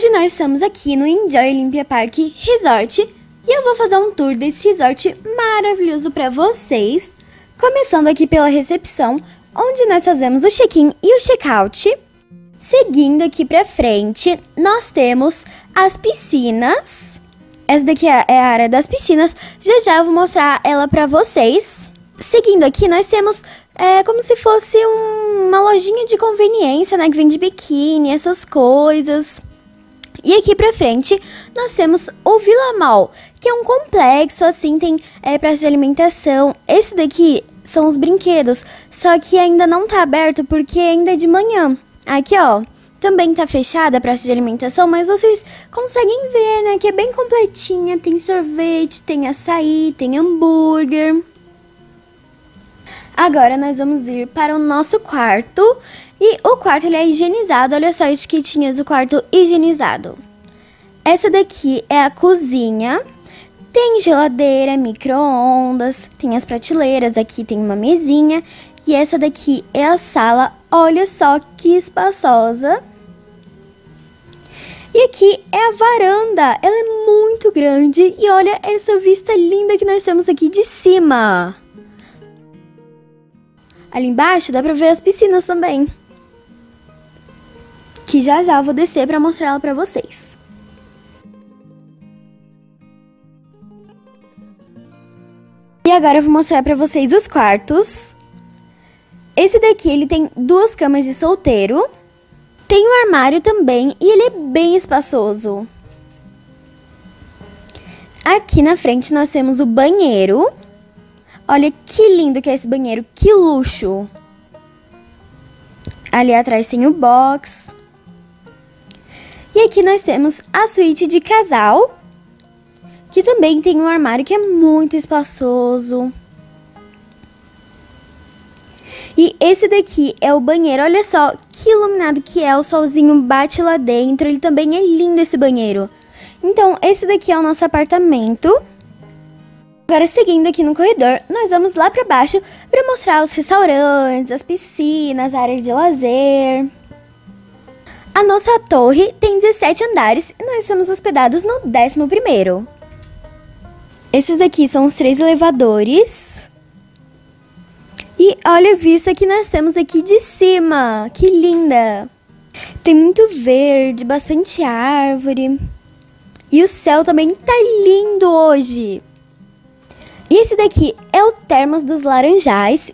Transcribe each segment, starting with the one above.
Hoje nós estamos aqui no Enjoy Olympia Park Resort e eu vou fazer um tour desse resort maravilhoso para vocês, começando aqui pela recepção, onde nós fazemos o check-in e o check-out. Seguindo aqui para frente, nós temos as piscinas. Essa daqui é, é a área das piscinas. Já já eu vou mostrar ela para vocês. Seguindo aqui, nós temos é como se fosse um, uma lojinha de conveniência, né? Que vende biquíni, essas coisas. E aqui pra frente nós temos o Vila Mall, que é um complexo, assim, tem é, praça de alimentação. Esse daqui são os brinquedos, só que ainda não tá aberto porque ainda é de manhã. Aqui, ó, também tá fechada a praça de alimentação, mas vocês conseguem ver, né, que é bem completinha. Tem sorvete, tem açaí, tem hambúrguer. Agora nós vamos ir para o nosso quarto e o quarto ele é higienizado, olha só a etiquetinha do quarto higienizado. Essa daqui é a cozinha. Tem geladeira, micro-ondas, tem as prateleiras, aqui tem uma mesinha. E essa daqui é a sala, olha só que espaçosa. E aqui é a varanda, ela é muito grande e olha essa vista linda que nós temos aqui de cima. Ali embaixo dá pra ver as piscinas também que já já vou descer para mostrar ela para vocês. E agora eu vou mostrar para vocês os quartos. Esse daqui, ele tem duas camas de solteiro. Tem um armário também e ele é bem espaçoso. Aqui na frente nós temos o banheiro. Olha que lindo que é esse banheiro, que luxo. Ali atrás tem o box. E aqui nós temos a suíte de casal, que também tem um armário que é muito espaçoso. E esse daqui é o banheiro, olha só que iluminado que é, o solzinho bate lá dentro, ele também é lindo esse banheiro. Então, esse daqui é o nosso apartamento. Agora, seguindo aqui no corredor, nós vamos lá para baixo para mostrar os restaurantes, as piscinas, a área de lazer. A nossa torre tem 17 andares e nós estamos hospedados no 11º. Esses daqui são os três elevadores. E olha a vista que nós temos aqui de cima. Que linda! Tem muito verde, bastante árvore. E o céu também tá lindo hoje. E esse daqui é o Termas dos Laranjais.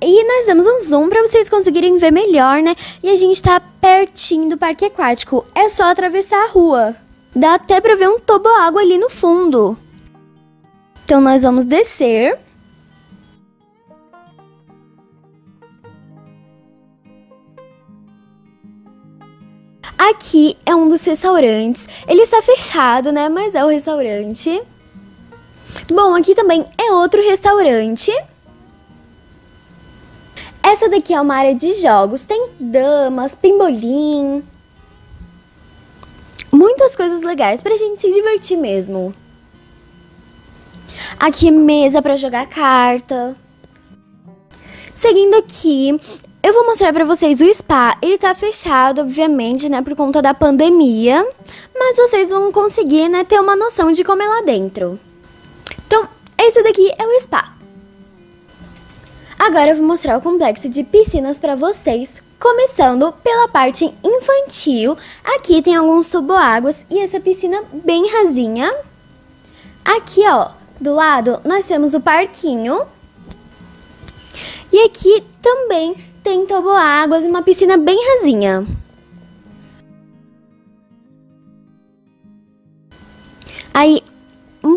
E nós damos um zoom para vocês conseguirem ver melhor, né? E a gente tá pertinho do parque aquático. É só atravessar a rua. Dá até para ver um toboágua ali no fundo. Então nós vamos descer. Aqui é um dos restaurantes. Ele está fechado, né? Mas é o restaurante. Bom, aqui também é outro restaurante. Essa daqui é uma área de jogos, tem damas, pimbolim. Muitas coisas legais pra gente se divertir mesmo. Aqui mesa para jogar carta. Seguindo aqui, eu vou mostrar para vocês o spa. Ele tá fechado, obviamente, né, por conta da pandemia, mas vocês vão conseguir, né, ter uma noção de como é lá dentro. Esse daqui é o spa. Agora eu vou mostrar o complexo de piscinas para vocês, começando pela parte infantil. Aqui tem alguns toboáguas e essa piscina bem rasinha. Aqui, ó, do lado nós temos o parquinho. E aqui também tem toboáguas e uma piscina bem rasinha. Aí,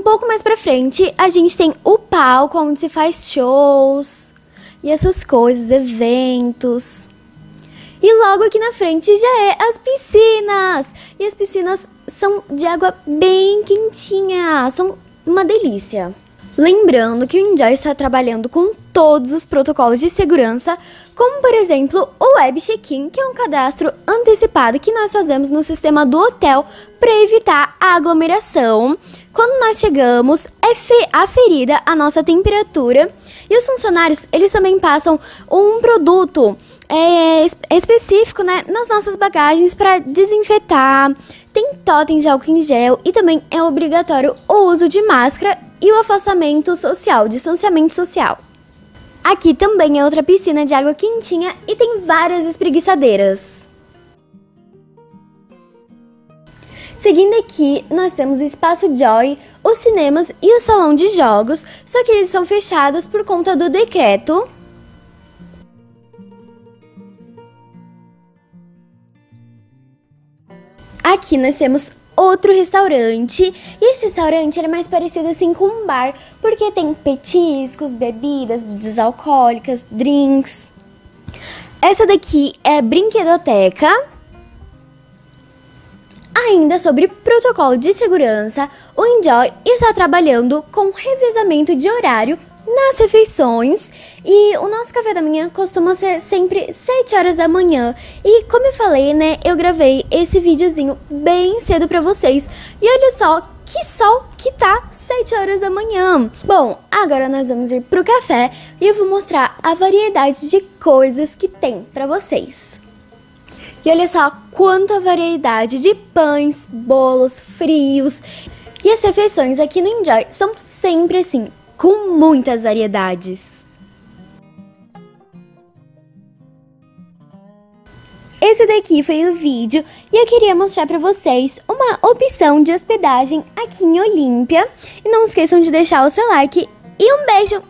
pouco mais pra frente, a gente tem o palco onde se faz shows, e essas coisas, eventos. E logo aqui na frente já é as piscinas. E as piscinas são de água bem quentinha, são uma delícia. Lembrando que o Enjoy está trabalhando com todos os protocolos de segurança, como por exemplo o Web Check-in, que é um cadastro antecipado que nós fazemos no sistema do hotel para evitar a aglomeração. Quando nós chegamos, é aferida a nossa temperatura e os funcionários, eles também passam um produto é, específico, né, nas nossas bagagens para desinfetar. Tem totem de álcool em gel e também é obrigatório o uso de máscara e o afastamento social, o distanciamento social. Aqui também é outra piscina de água quentinha e tem várias espreguiçadeiras. Seguindo aqui, nós temos o Espaço Joy, os cinemas e o salão de jogos, só que eles são fechados por conta do decreto. Aqui nós temos outro restaurante. E esse restaurante é mais parecido assim com um bar, porque tem petiscos, bebidas, bebidas alcoólicas, drinks. Essa daqui é brinquedoteca. Ainda sobre protocolo de segurança, o Enjoy está trabalhando com revezamento de horário nas refeições e o nosso café da manhã costuma ser sempre 7 horas da manhã. E como eu falei, né, eu gravei esse videozinho bem cedo para vocês. E olha só que sol que tá 7 horas da manhã. Bom, agora nós vamos ir pro café e eu vou mostrar a variedade de coisas que tem para vocês. E olha só quanta variedade de pães, bolos, frios. E as refeições aqui no Enjoy são sempre assim, com muitas variedades. Esse daqui foi o vídeo e eu queria mostrar para vocês uma opção de hospedagem aqui em Olímpia. E não esqueçam de deixar o seu like e um beijo!